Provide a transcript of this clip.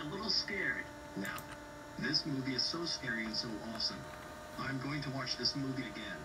a little scared now. This movie is so scary and so awesome. I'm going to watch this movie again.